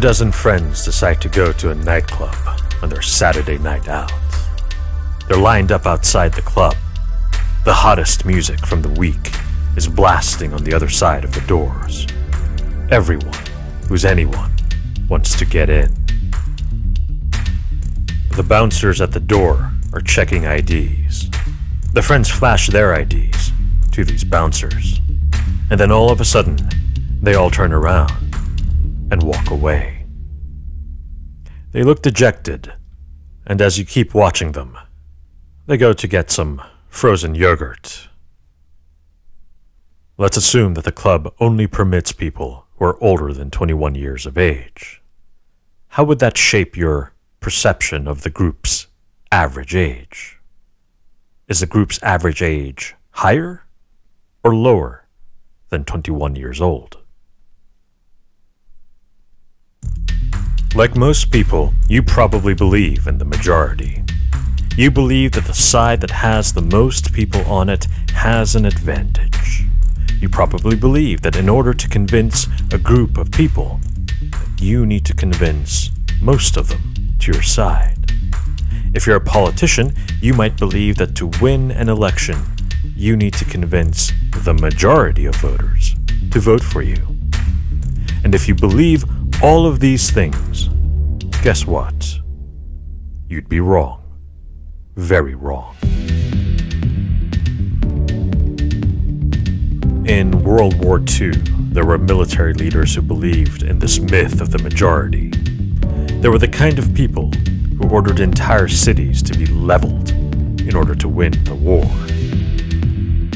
Dozen friends decide to go to a nightclub on their Saturday night out. They're lined up outside the club. The hottest music from the week is blasting on the other side of the doors. Everyone, who's anyone, wants to get in. The bouncers at the door are checking IDs. The friends flash their IDs to these bouncers. And then all of a sudden, they all turn around and walk away. They look dejected, and as you keep watching them, they go to get some frozen yogurt. Let's assume that the club only permits people who are older than 21 years of age. How would that shape your perception of the group's average age? Is the group's average age higher or lower than 21 years old? Like most people, you probably believe in the majority. You believe that the side that has the most people on it has an advantage. You probably believe that in order to convince a group of people, you need to convince most of them to your side. If you're a politician, you might believe that to win an election, you need to convince the majority of voters to vote for you. And if you believe all of these things, guess what? You'd be wrong. Very wrong. In World War II, there were military leaders who believed in this myth of the majority. They were the kind of people who ordered entire cities to be leveled in order to win the war.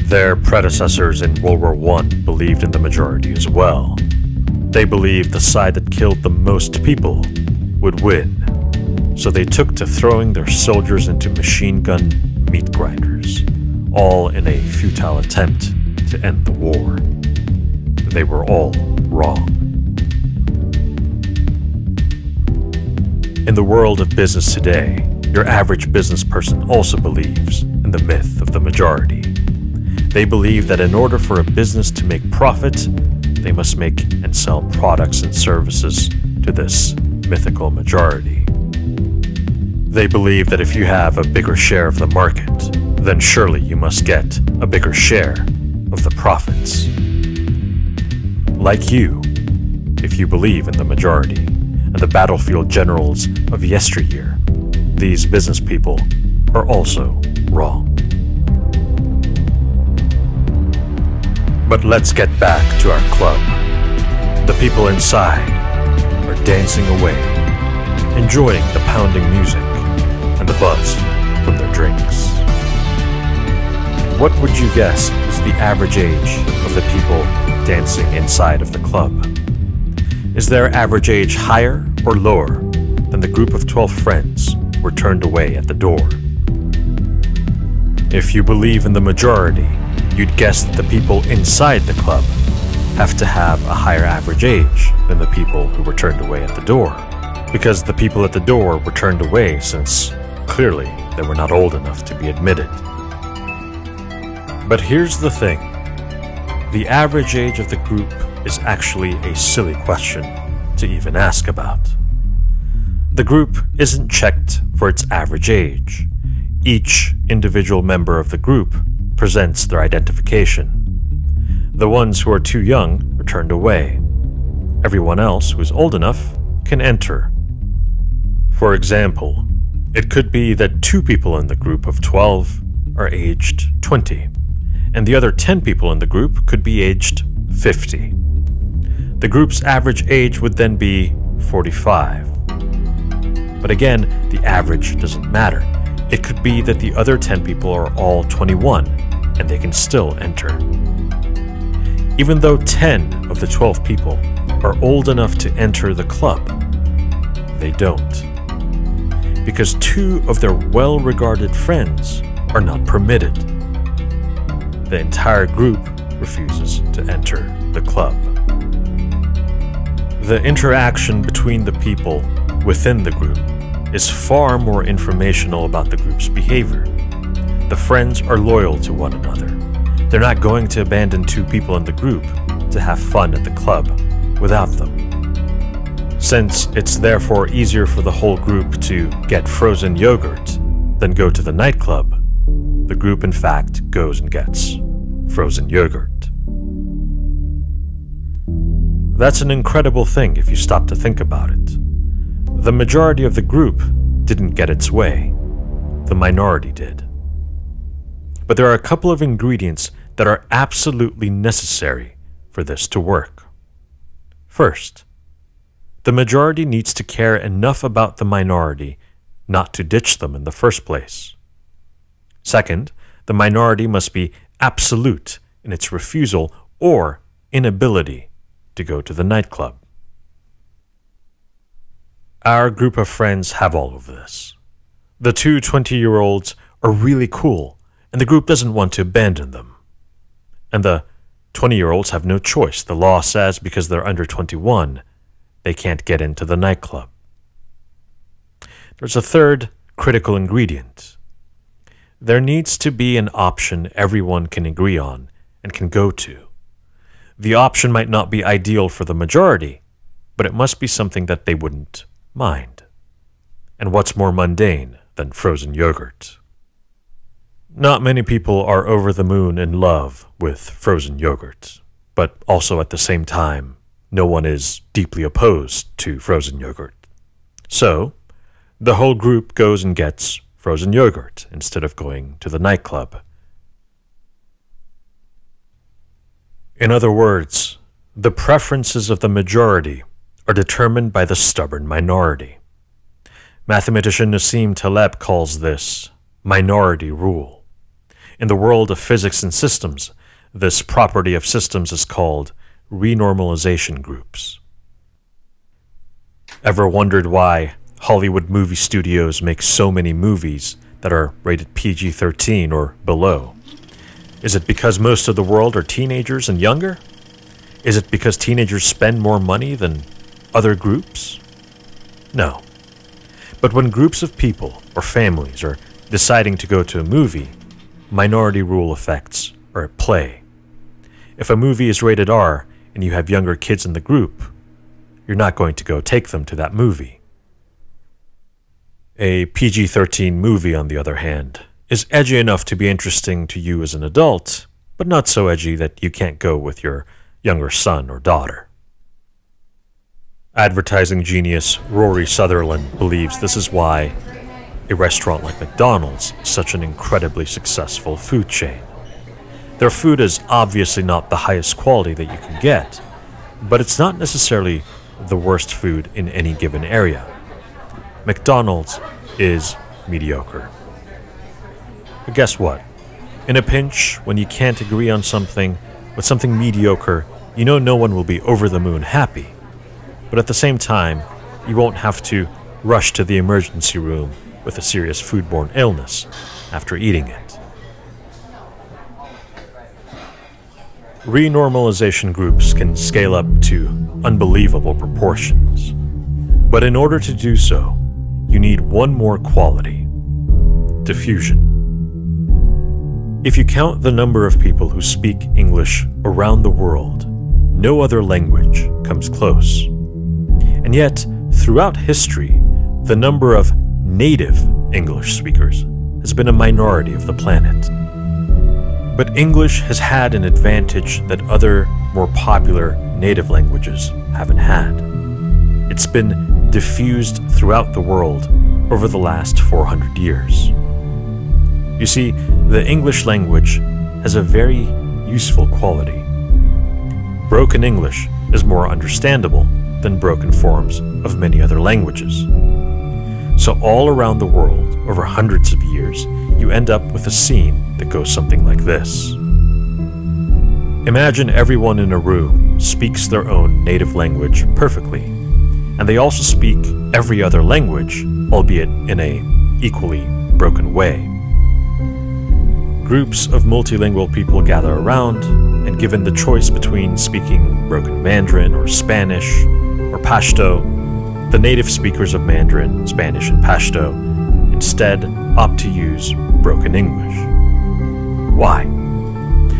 Their predecessors in World War I believed in the majority as well. They believed the side that killed the most people would win, so they took to throwing their soldiers into machine gun meat grinders, all in a futile attempt to end the war. They were all wrong. In the world of business today, your average business person also believes in the myth of the majority. They believe that in order for a business to make profit, they must make and sell products and services to this mythical majority. They believe that if you have a bigger share of the market, then surely you must get a bigger share of the profits. Like you, if you believe in the majority and the battlefield generals of yesteryear, these business people are also wrong. But let's get back to our club. The people inside dancing away, enjoying the pounding music and the buzz from their drinks. What would you guess is the average age of the people dancing inside of the club? Is their average age higher or lower than the group of 12 friends were turned away at the door? If you believe in the majority, you'd guess that the people inside the club have to have a higher average age than the people who were turned away at the door. Because the people at the door were turned away since, clearly, they were not old enough to be admitted. But here's the thing the average age of the group is actually a silly question to even ask about. The group isn't checked for its average age. Each individual member of the group presents their identification. The ones who are too young are turned away. Everyone else who is old enough can enter. For example, it could be that two people in the group of 12 are aged 20, and the other 10 people in the group could be aged 50. The group's average age would then be 45. But again, the average doesn't matter. It could be that the other 10 people are all 21 and they can still enter. Even though 10 of the 12 people are old enough to enter the club, they don't. Because two of their well regarded friends are not permitted. The entire group refuses to enter the club. The interaction between the people within the group is far more informational about the group's behavior. The friends are loyal to one another. They're not going to abandon two people in the group to have fun at the club without them. Since it's therefore easier for the whole group to get frozen yogurt than go to the nightclub, the group in fact goes and gets frozen yogurt. That's an incredible thing if you stop to think about it. The majority of the group didn't get its way, the minority did. But there are a couple of ingredients that are absolutely necessary for this to work. First, the majority needs to care enough about the minority not to ditch them in the first place. Second, the minority must be absolute in its refusal or inability to go to the nightclub. Our group of friends have all of this. The two 20 year olds are really cool, and the group doesn't want to abandon them. And the 20 year olds have no choice. The law says because they're under 21, they can't get into the nightclub. There's a third critical ingredient. There needs to be an option everyone can agree on and can go to. The option might not be ideal for the majority, but it must be something that they wouldn't mind. And what's more mundane than frozen yogurt? Not many people are over the moon in love with frozen yogurt, but also at the same time, no one is deeply opposed to frozen yogurt. So, the whole group goes and gets frozen yogurt instead of going to the nightclub. In other words, the preferences of the majority are determined by the stubborn minority. Mathematician Nassim Taleb calls this minority rule. In the world of physics and systems, this property of systems is called renormalization groups. Ever wondered why Hollywood movie studios make so many movies that are rated PG 13 or below? Is it because most of the world are teenagers and younger? Is it because teenagers spend more money than other groups? No. But when groups of people or families are deciding to go to a movie, minority rule effects are at play. If a movie is rated R and you have younger kids in the group, you're not going to go take them to that movie. A PG 13 movie, on the other hand, is edgy enough to be interesting to you as an adult, but not so edgy that you can't go with your younger son or daughter. Advertising genius Rory Sutherland believes this is why a restaurant like McDonald's is such an incredibly successful food chain. Their food is obviously not the highest quality that you can get, but it's not necessarily the worst food in any given area. McDonald's is mediocre. But guess what? In a pinch, when you can't agree on something, with something mediocre, you know no one will be over the moon happy but at the same time, you won't have to rush to the emergency room with a serious foodborne illness after eating it. Renormalization groups can scale up to unbelievable proportions. But in order to do so, you need one more quality diffusion. If you count the number of people who speak English around the world, no other language comes close. And yet, throughout history, the number of native English speakers has been a minority of the planet. But English has had an advantage that other, more popular native languages haven't had. It's been diffused throughout the world over the last 400 years. You see, the English language has a very useful quality. Broken English is more understandable than broken forms of many other languages. So, all around the world, over hundreds of years, you end up with a scene that goes something like this. Imagine everyone in a room speaks their own native language perfectly, and they also speak every other language, albeit in a equally broken way. Groups of multilingual people gather around, and given the choice between speaking broken Mandarin or Spanish, or Pashto, the native speakers of Mandarin, Spanish, and Pashto instead opt to use broken English. Why?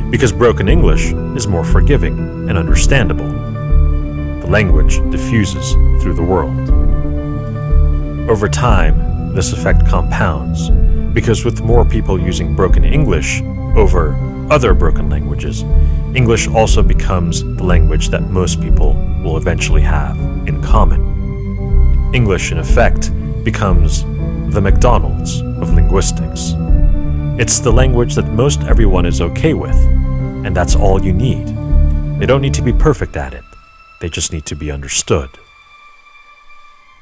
Because broken English is more forgiving and understandable. the language diffuses through the world. Over time, this effect compounds, because with more people using broken English over other broken languages, English also becomes the language that most people will eventually have in common. English, in effect, becomes the McDonald's of linguistics. It's the language that most everyone is okay with, and that's all you need. They don't need to be perfect at it, they just need to be understood.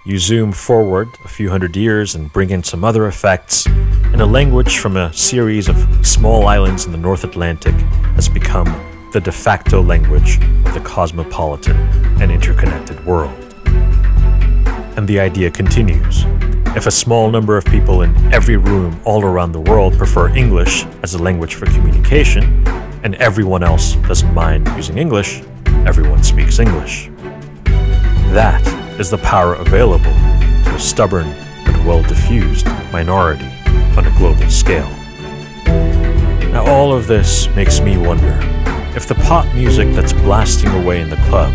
You zoom forward a few hundred years and bring in some other effects, and a language from a series of small islands in the North Atlantic has become the de facto language of the cosmopolitan and interconnected world. And the idea continues. If a small number of people in every room all around the world prefer English as a language for communication, and everyone else doesn't mind using English, everyone speaks English. That is the power available to a stubborn but well diffused minority on a global scale. Now, all of this makes me wonder if the pop music that's blasting away in the club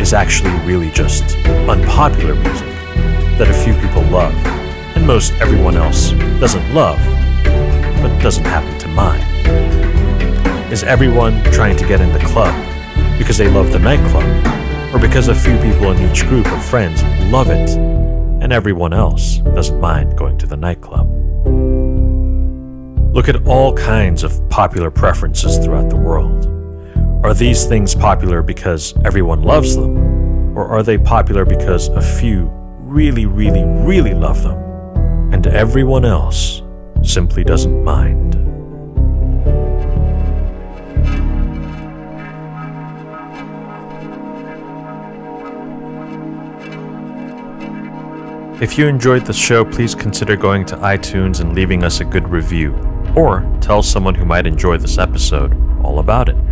is actually really just unpopular music that a few people love and most everyone else doesn't love, but doesn't happen to mind? Is everyone trying to get in the club because they love the nightclub, or because a few people in each group of friends love it and everyone else doesn't mind going to the nightclub? Look at all kinds of popular preferences throughout the world. Are these things popular because everyone loves them? Or are they popular because a few really, really, really love them and everyone else simply doesn't mind? If you enjoyed the show, please consider going to iTunes and leaving us a good review, or tell someone who might enjoy this episode all about it.